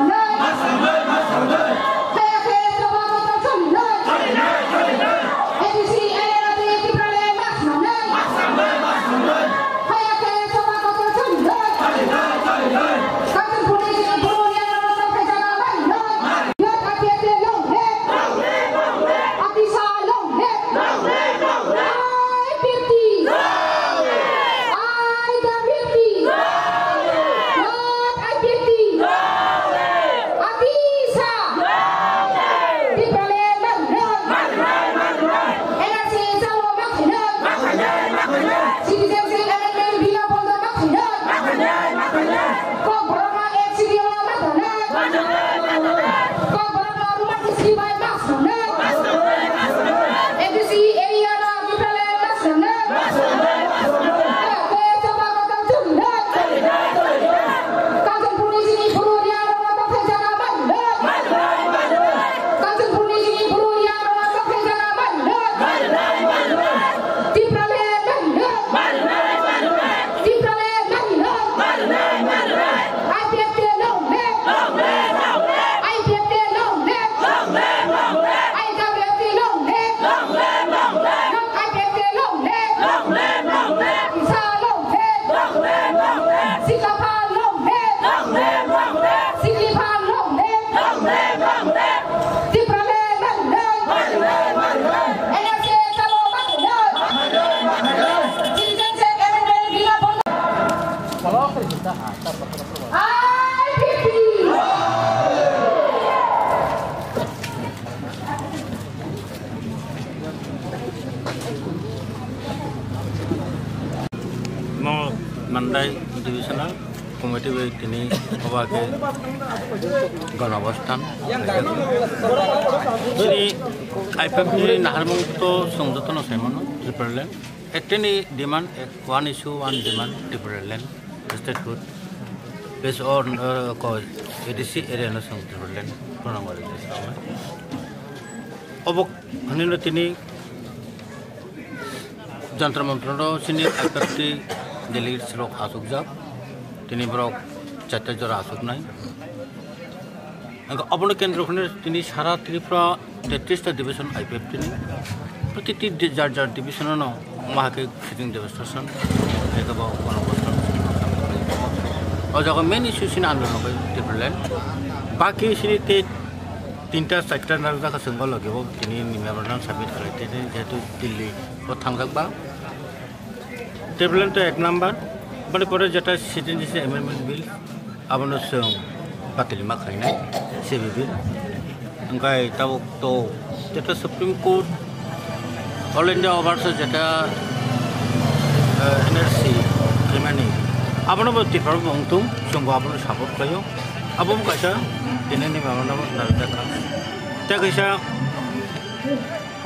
Mas, mas, Mandai divisional committee তিনি সবাকে গণঅবস্থান তিনি আইপিএফটি নাহারমুক্ত সংযতন সাইমন Tripuraland একটেনি demand one issue, one demand Tripuraland statehood base on ADC এরিয়ানো সং ত্রিপুরাল্যান্ড প্রণামী অবক হনিল তিনি যন্ত্র মন্ত্রণ সিনি আইপিএফটি দিল্লির শ্রক আসুকজাক তিনি ব্রক চারটে জোড়া আসুক নাই। অবন কেন্দ্রখনের তিনি সারা ত্রিপুরা তেত্রিশটা ডিভিশন আইপিএফ তিনি। প্রতিটি যার যার ডিভিশন মাহাকে সিটিং ডেমনস্ট্রেশন একেবারে গণবস্থান ও জায়গা মেন ইস্যু সিনি আন্দোলন ত্রিপুরাল্যান্ড বাকি সিনিতে তিনটা, চারটা নাজাকা সোंबा লগেব। তিনি নিমেবরণ সাবমিট খালাইতে যেহেতু দিল্লি টেবলেন্ট এক নাম্বার। মানে করে যেটা সিটিং সিটিডিসি এমেন্ডমেন্ট বিল আবার সং বাতিল মাখাইনাই সেবি বিল ওমফাय তাও তো যেটা সুপ্রিম কোর্ট অল ইন্ডিয়া ওভার্স যেটা এনআরসি খাইমানি আপনার তিফার বংতুম, সঙ্গ আপনার সাপোর্ট খাইও আবম কাইসা দিনে মামা নাম দেখা। তা কাইসা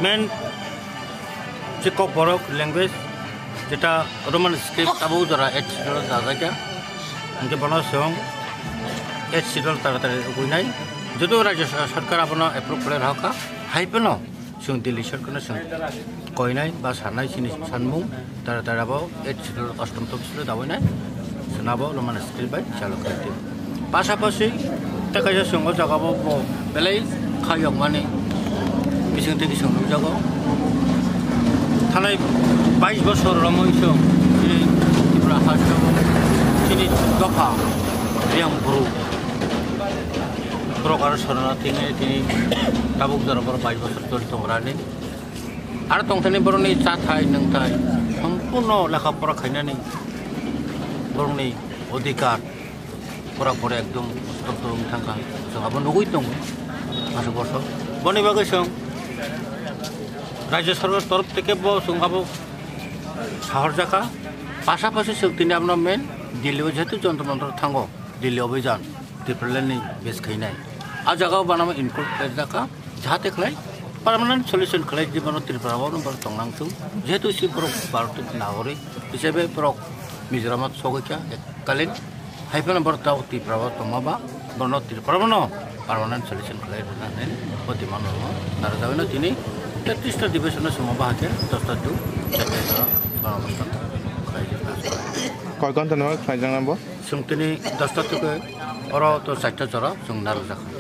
মেন যে কক বরক ল্যাঙ্গুয়েজ যেটা রোমান স্ক্রিপ্ট তাবু যারা এড সিডল দাদাকে এমনকি বনাসং এড সিডল তাড়াতাড়ি উগুই নাই। যদিও রাজ্য সরকার আপনার এপ্রুভ করে রাখা হাইপেন সিং দিল্লি সরকার সিং কই নাই বা সারনাই সিনি সানমু তাড়াতাড়ি আবার এড সিডল অষ্টম তফসিল দাবই নাই। শোনাব রোমান স্ক্রিপ্ট বাই চালু করে দিন পাশাপাশি টাকা সঙ্গে জাগাবো বেলাই খাইয়ক মানে মিশিং থেকে সঙ্গে জাগাও। থানায় বাইশ বছর রমণীষ ত্রিপুরা হাসপাতাল তিনি দফা রিয়াম গুরু। প্রকার শরণার্থীনে তিনি টাবুক দরবার বাইশ বছর জড়িত হরানে আর তংথানি বরণি চাথাই নংথাই সম্পূর্ণ লেখাপড়া খাইনানি। বরণি অধিকার পড়া পরে একদম অত্যন্ত থাকা যোগাবো নগুই দङ মাসে বর্ষ রাজ্য সরকারের তরফ থেকে সুঙ্গাবো শহর জায়গা পাশাপাশি তিনি আপনার মেন দিল্লি যেহেতু যন্ত্রমন্ত্র থাঙ্গ দিল্লি অভিযান ত্রিপুরালেননি বেশ খেয়ে নাই। আর জায়গাও বানাবো ইনক্লুড জায়গা যাহাতে খেলাই পার্মানেন্ট সলিউশন খেলাই জীবন ত্রিপুরাও নম্বর টংনাংছু যেহেতু সে পুরো ভারতের নাগরিক হিসেবে পুরো মিজোরামত সগৈকা এককালীন হাইফেন বর্তাও ত্রিপুরাও তমাবা বর্ণ ত্রিপুরাবন পার্মানেন্ট সলিউশন খেলাই প্রতিমান নারা যাবে তিনি তেত্ৰিছটা ডিভিশ্যনে চমবা থাকে দহটাটো কয়খন জানো ফাইজাং নম্বৰ চুংতিনি দহটাটোকে অৰ তোৰ চাৰিটা জৰা চুংনাৰ যাখন